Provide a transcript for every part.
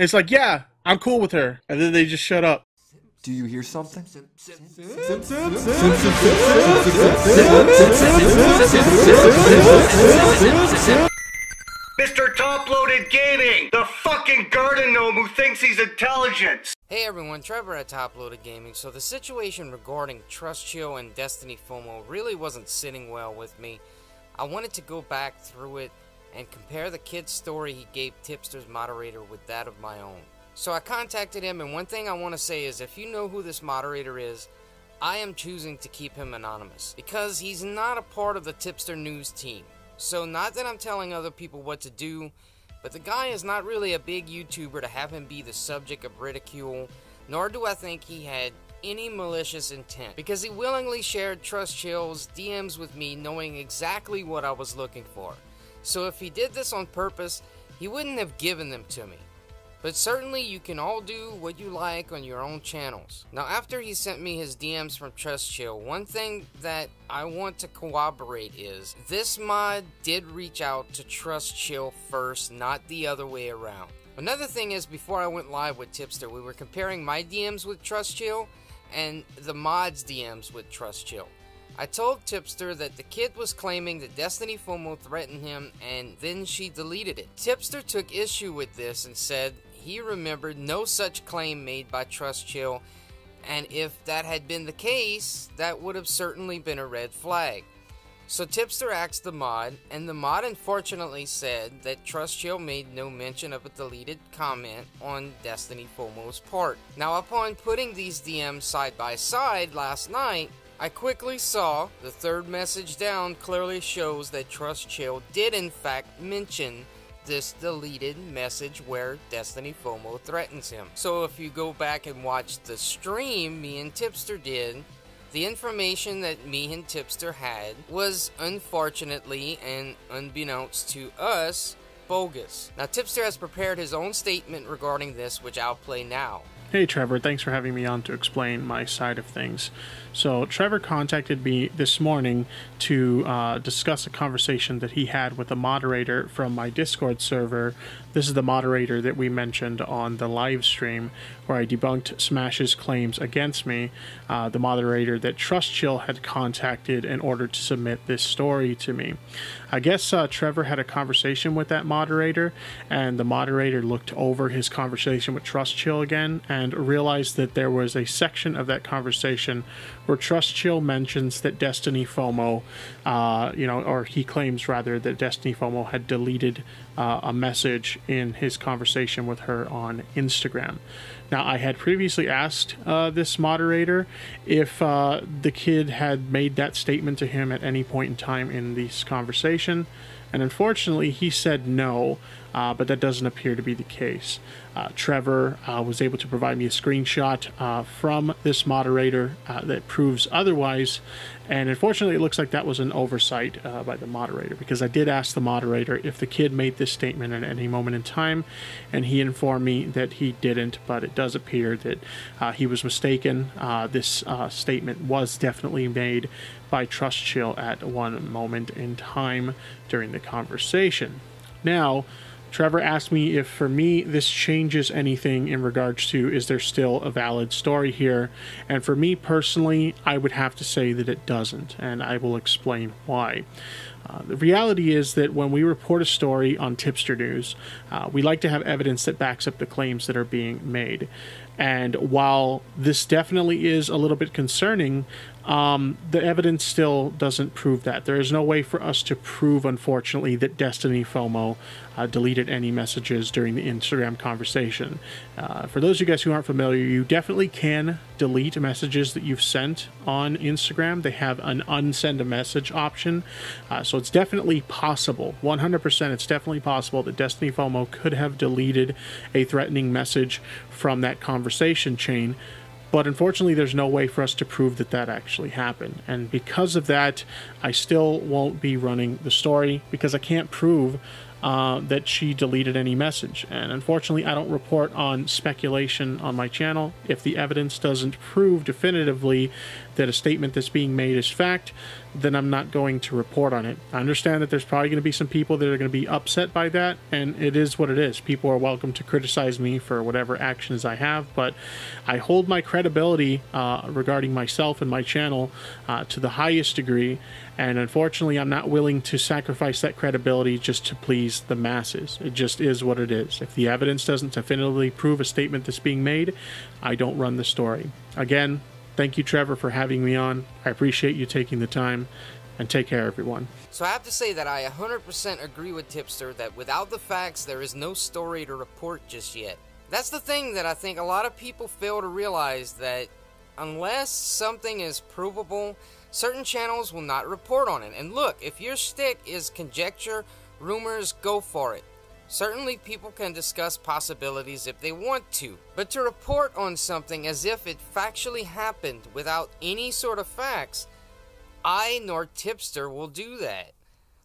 And it's like, yeah, I'm cool with her. And then they just shut up. Do you hear something? Mr. Top-Loaded Gaming, the fucking garden gnome who thinks he's intelligent. Hey everyone, Trevor at Top Loaded Gaming. So the situation regarding Trust Chill and Destiny FOMO really wasn't sitting well with me. I wanted to go back through it and compare the kid's story he gave Tipster's moderator with that of my own. So I contacted him and one thing I want to say is if you know who this moderator is, I am choosing to keep him anonymous because he's not a part of the Tipster News team. So not that I'm telling other people what to do, but the guy is not really a big YouTuber to have him be the subject of ridicule, nor do I think he had any malicious intent, because he willingly shared Trust Chill's DMs with me knowing exactly what I was looking for. So if he did this on purpose, he wouldn't have given them to me. But certainly you can all do what you like on your own channels. Now after he sent me his DMs from Trust Chill, one thing that I want to corroborate is this mod did reach out to Trust Chill first, not the other way around. Another thing is before I went live with Tipster, we were comparing my DMs with Trust Chill and the mod's DMs with Trust Chill. I told Tipster that the kid was claiming that Destiny FOMO threatened him and then she deleted it. Tipster took issue with this and said he remembered no such claim made by Trust Chill, and if that had been the case, that would have certainly been a red flag. So Tipster asked the mod, and the mod unfortunately said that Trust Chill made no mention of a deleted comment on Destiny FOMO's part. Now upon putting these DMs side by side last night, I quickly saw the third message down clearly shows that Trust Chill did in fact mention this deleted message where Destiny FOMO threatens him. So if you go back and watch the stream me and Tipster did, the information that me and Tipster had was unfortunately and unbeknownst to us bogus. Now Tipster has prepared his own statement regarding this which I'll play now. Hey Trevor, thanks for having me on to explain my side of things. So, Trevor contacted me this morning to uh, discuss a conversation that he had with a moderator from my Discord server. This is the moderator that we mentioned on the live stream where I debunked Smash's claims against me. Uh, the moderator that Trust Chill had contacted in order to submit this story to me. I guess uh, Trevor had a conversation with that moderator, and the moderator looked over his conversation with Trust Chill again and realized that there was a section of that conversation where Trust Chill mentions that Destiny FOMO, uh, you know, or he claims rather that Destiny FOMO had deleted uh, a message in his conversation with her on Instagram. Now, I had previously asked uh, this moderator if uh, the kid had made that statement to him at any point in time in this conversation, and unfortunately, he said no, uh, but that doesn't appear to be the case. Uh, Trevor uh, was able to provide me a screenshot uh, from this moderator uh, that proves otherwise, and unfortunately, it looks like that was an oversight uh, by the moderator because I did ask the moderator if the kid made this statement at any moment in time, and he informed me that he didn't, but it does appear that he was mistaken. this statement was definitely made by Trust Chill at one moment in time during the conversation. Now, Trevor asked me if for me this changes anything in regards to is there still a valid story here? And for me personally, I would have to say that it doesn't, and I will explain why. Uh, the reality is that when we report a story on Tipster News, uh, we like to have evidence that backs up the claims that are being made. And while this definitely is a little bit concerning, um, the evidence still doesn't prove that. There is no way for us to prove, unfortunately, that Destiny FOMO uh, deleted any messages during the Instagram conversation. Uh, for those of you guys who aren't familiar, you definitely can delete messages that you've sent on Instagram. They have an unsend a message option. Uh, so it's definitely possible, 100%, it's definitely possible that Destiny FOMO could have deleted a threatening message from that conversation chain but unfortunately, there's no way for us to prove that that actually happened. And because of that, I still won't be running the story because I can't prove uh, that she deleted any message. And unfortunately, I don't report on speculation on my channel. If the evidence doesn't prove definitively that a statement that's being made is fact, then I'm not going to report on it. I understand that there's probably going to be some people that are going to be upset by that, and it is what it is. People are welcome to criticize me for whatever actions I have, but I hold my credibility uh, regarding myself and my channel uh, to the highest degree, and unfortunately, I'm not willing to sacrifice that credibility just to please the masses. It just is what it is. If the evidence doesn't definitively prove a statement that's being made, I don't run the story. Again, Thank you, Trevor, for having me on. I appreciate you taking the time. And take care, everyone. So I have to say that I 100% agree with Tipster that without the facts, there is no story to report just yet. That's the thing that I think a lot of people fail to realize that unless something is provable, certain channels will not report on it. And look, if your stick is conjecture, rumors, go for it. Certainly, people can discuss possibilities if they want to, but to report on something as if it factually happened without any sort of facts, I nor Tipster will do that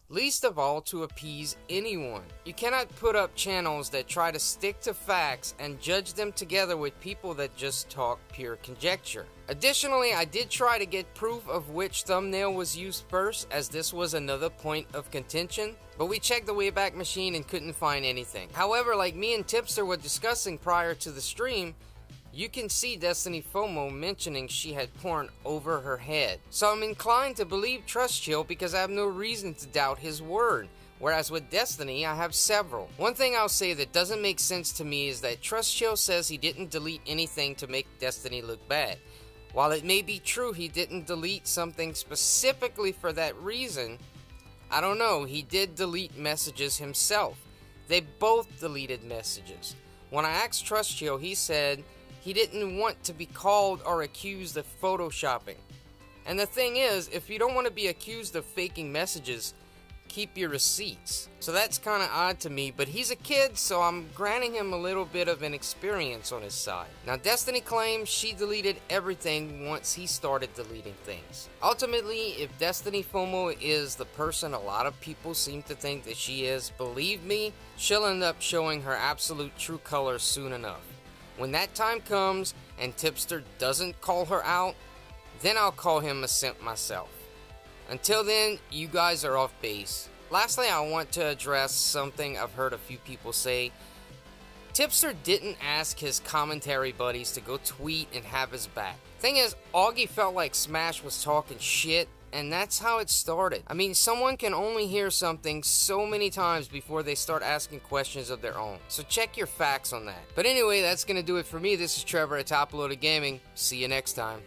least of all to appease anyone. You cannot put up channels that try to stick to facts and judge them together with people that just talk pure conjecture. Additionally, I did try to get proof of which thumbnail was used first, as this was another point of contention, but we checked the Wayback Machine and couldn't find anything. However, like me and Tipster were discussing prior to the stream, you can see Destiny FOMO mentioning she had porn over her head. So I'm inclined to believe Trust Chill because I have no reason to doubt his word. Whereas with Destiny, I have several. One thing I'll say that doesn't make sense to me is that Trust Chill says he didn't delete anything to make Destiny look bad. While it may be true he didn't delete something specifically for that reason, I don't know, he did delete messages himself. They both deleted messages. When I asked Trust Chill, he said he didn't want to be called or accused of photoshopping. And the thing is, if you don't want to be accused of faking messages, keep your receipts. So that's kind of odd to me, but he's a kid, so I'm granting him a little bit of an experience on his side. Now, Destiny claims she deleted everything once he started deleting things. Ultimately, if Destiny FOMO is the person a lot of people seem to think that she is, believe me, she'll end up showing her absolute true colors soon enough. When that time comes and Tipster doesn't call her out, then I'll call him a simp myself. Until then, you guys are off base. Lastly, I want to address something I've heard a few people say. Tipster didn't ask his commentary buddies to go tweet and have his back. Thing is, Augie felt like Smash was talking shit and that's how it started. I mean, someone can only hear something so many times before they start asking questions of their own. So check your facts on that. But anyway, that's going to do it for me. This is Trevor at Top Loaded Gaming. See you next time.